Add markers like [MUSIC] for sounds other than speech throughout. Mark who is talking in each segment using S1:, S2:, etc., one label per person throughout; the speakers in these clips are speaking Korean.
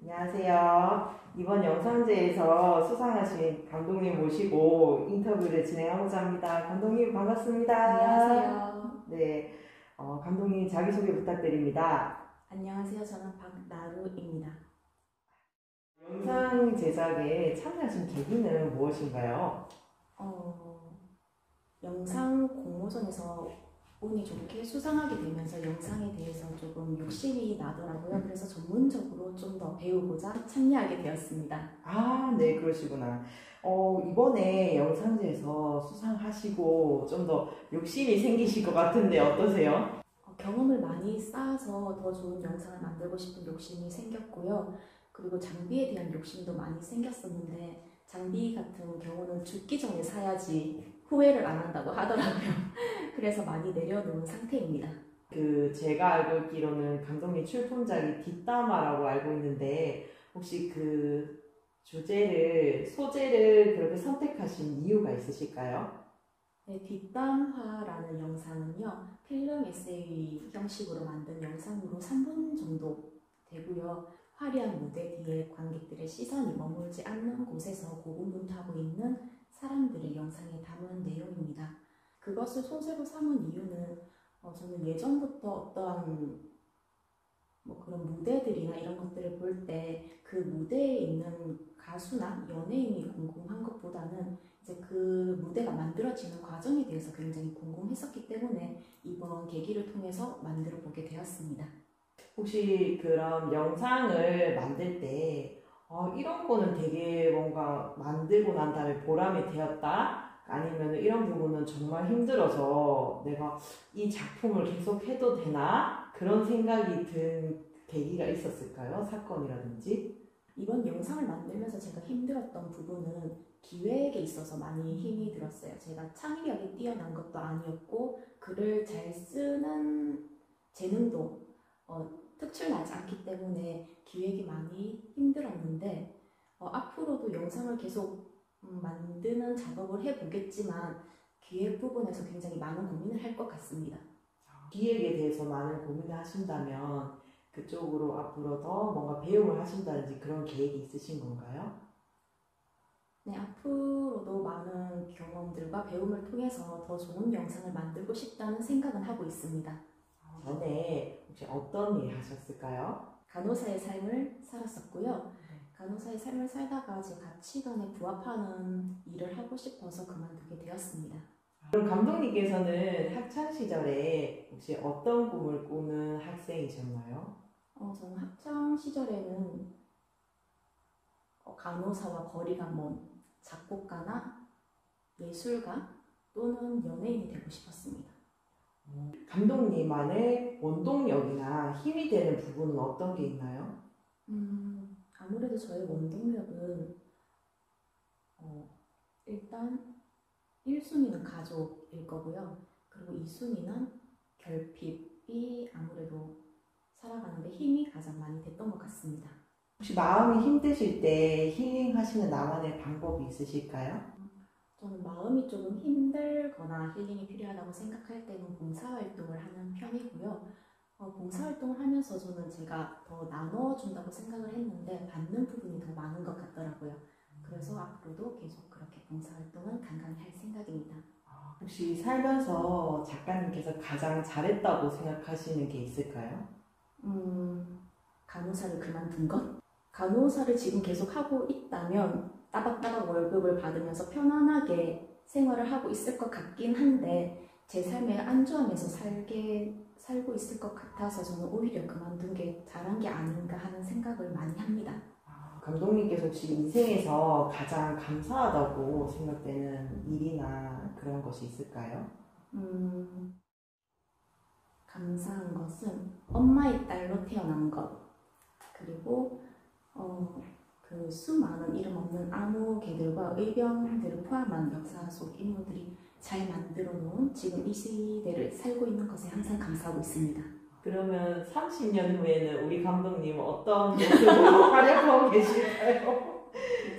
S1: 안녕하세요. 이번 영상제에서 수상하신 감독님 모시고 인터뷰를 진행하고자 합니다. 감독님 반갑습니다.
S2: 안녕하세요.
S1: 네, 어, 감독님 자기소개 부탁드립니다.
S2: 안녕하세요. 저는 박나루입니다.
S1: 영상 제작에 참여하신 계기는 무엇인가요?
S2: 어, 영상 공모전에서 운이 좋게 수상하게 되면서 영상에 대해서 조금 욕심이 나더라고요. 그래서 전문적으로 좀 더 배우고자 참여하게 되었습니다.
S1: 아, 네, 그러시구나. 어, 이번에 영상제에서 수상하시고 좀 더 욕심이 생기실 것 같은데 어떠세요?
S2: 어, 경험을 많이 쌓아서 더 좋은 영상을 만들고 싶은 욕심이 생겼고요. 그리고 장비에 대한 욕심도 많이 생겼었는데 장비 같은 경우는 죽기 전에 사야지 후회를 안 한다고 하더라고요. [LAUGHS] 그래서 많이 내려놓은 상태입니다.
S1: 그 제가 알고 있기로는 감독님 출품작이 뒷담화라고 알고 있는데 혹시 그 주제를 소재를 그렇게 선택하신 이유가 있으실까요?
S2: 네, 뒷담화라는 영상은요, 필름 에세이 형식으로 만든 영상으로 3분 정도 되고요. 화려한 무대 뒤에 관객들의 시선이 머물지 않는 곳에서 고군분투하고 있는 사람들의 영상에 담은 내용입니다. 그것을 소재로 삼은 이유는 어, 저는 예전부터 어떠한 뭐 그런 무대들이나 이런 것들을 볼 때 그 무대에 있는 가수나 연예인이 궁금한 것보다는 이제 그 무대가 만들어지는 과정에 대해서 굉장히 궁금했었기 때문에 이번 계기를 통해서 만들어 보게 되었습니다.
S1: 혹시 그런 영상을 만들 때 어, 이런 거는 되게 뭔가 만들고 난 다음에 보람이 되었다? 아니면 이런 부분은 정말 힘들어서 내가 이 작품을 계속 해도 되나? 그런 생각이 든 계기가 있었을까요? 사건이라든지?
S2: 이번 영상을 만들면서 제가 힘들었던 부분은 기획에 있어서 많이 힘이 들었어요. 제가 창의력이 뛰어난 것도 아니었고 글을 잘 쓰는 재능도 어, 특출나지 않기 때문에 기획이 많이 힘들었는데 어, 앞으로도 영상을 계속 음, 만드는 작업을 해보겠지만 기획 부분에서 굉장히 많은 고민을 할 것 같습니다.
S1: 기획에 대해서 많은 고민을 하신다면 그쪽으로 앞으로 더 뭔가 배움을 하신다든지 그런 계획이 있으신 건가요?
S2: 네, 앞으로도 많은 경험들과 배움을 통해서 더 좋은 영상을 만들고 싶다는 생각은 하고 있습니다.
S1: 전에 혹시 어떤 일 하셨을까요?
S2: 간호사의 삶을 살았었고요. 간호사의 삶을 살다가 제 가치관에 부합하는 일을 하고 싶어서 그만두게 되었습니다.
S1: 그럼 감독님께서는 학창 시절에 혹시 어떤 꿈을 꾸는 학생이셨나요?
S2: 어, 저는 학창 시절에는 어, 간호사와 거리가 먼 작곡가나 예술가 또는 연예인이 되고 싶었습니다.
S1: 감독님만의 원동력이나 힘이 되는 부분은 어떤 게 있나요?
S2: 음, 아무래도 저의 원동력은 어, 일단 1순위는 가족일 거고요. 그리고 2순위는 결핍이 아무래도 살아가는데 힘이 가장 많이 됐던 것 같습니다.
S1: 혹시 마음이 힘드실 때 힐링하시는 나만의 방법이 있으실까요?
S2: 저는 마음이 조금 힘들거나 힐링이 필요하다고 생각할 때는 봉사활동을 하는 편이고요. 어, 봉사활동을 하면서 저는 제가 더 나눠준다고 생각을 했는데 받는 부분이 더 많은 것 같더라고요. 그래서 앞으로도 계속 그렇게 봉사활동은 간간히 할 생각입니다.
S1: 혹시 살면서 작가님께서 가장 잘했다고 생각하시는 게 있을까요?
S2: 음, 간호사를 그만둔 것? 간호사를 지금 계속 하고 있다면 따박따박 월급을 받으면서 편안하게 생활을 하고 있을 것 같긴 한데 제 삶에 안주하면서 살게 살고 있을 것 같아서 저는 오히려 그만둔 게 잘한 게 아닌가 하는 생각을 많이 합니다.
S1: 아, 감독님께서 혹시 인생에서 가장 감사하다고 생각되는 일이나 그런 것이 있을까요?
S2: 음, 감사한 것은 엄마의 딸로 태어난 것 그리고 어, 그 수많은 이름 없는 암흑개들과 의병들을 포함한 역사 속 인물들이 잘 만들어 놓은 지금 이 시대를 살고 있는 것에 항상 감사하고 있습니다.
S1: 그러면 30년 후에는 우리 감독님은 어떤 모습으로 [LAUGHS] 활약하고 계실까요?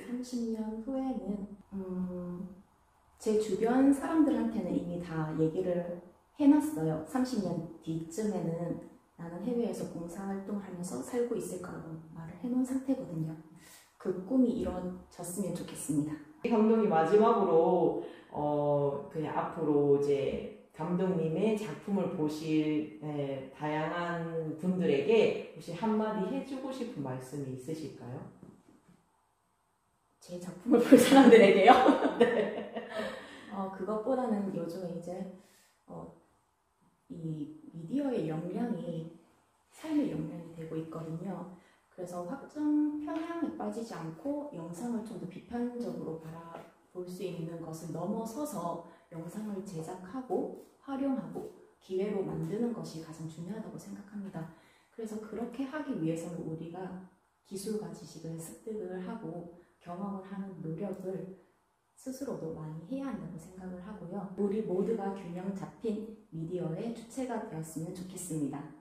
S2: 30년 후에는 음, 제 주변 사람들한테는 이미 다 얘기를 해놨어요. 30년 뒤쯤에는 나는 해외에서 봉사활동하면서 살고 있을 거라고 말을 해놓은 상태거든요. 그 꿈이 이루어졌으면 좋겠습니다.
S1: 감독님 마지막으로 어 그냥 앞으로 이제 감독님의 작품을 보실 예, 다양한 분들에게 혹시 한마디 해주고 싶은 말씀이 있으실까요?
S2: 제 작품을 볼 사람들에게요. [LAUGHS] 어, 그것보다는 요즘에 이제 어, 이 미디어의 역량이 삶의 역량이 되고 있거든요. 그래서 확정 편향에 빠지지 않고 영상을 좀 더 비판적으로 바라볼 수 있는 것을 넘어서서 영상을 제작하고 활용하고 기회로 만드는 것이 가장 중요하다고 생각합니다. 그래서 그렇게 하기 위해서는 우리가 기술과 지식을 습득을 하고 경험을 하는 노력을 스스로도 많이 해야 한다고 생각을 하고요. 우리 모두가 균형 잡힌 미디어의 주체가 되었으면 좋겠습니다.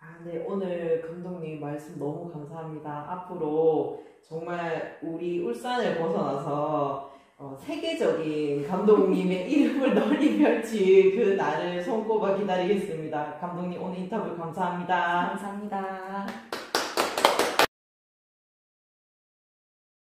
S1: 아, 네, 오늘 감독님 말씀 너무 감사합니다. 앞으로 정말 우리 울산을 벗어나서 어, 세계적인 감독님의 [LAUGHS] 이름을 널리 펼칠 그 날을 손꼽아 기다리겠습니다. 감독님 오늘 인터뷰 감사합니다.
S2: 감사합니다.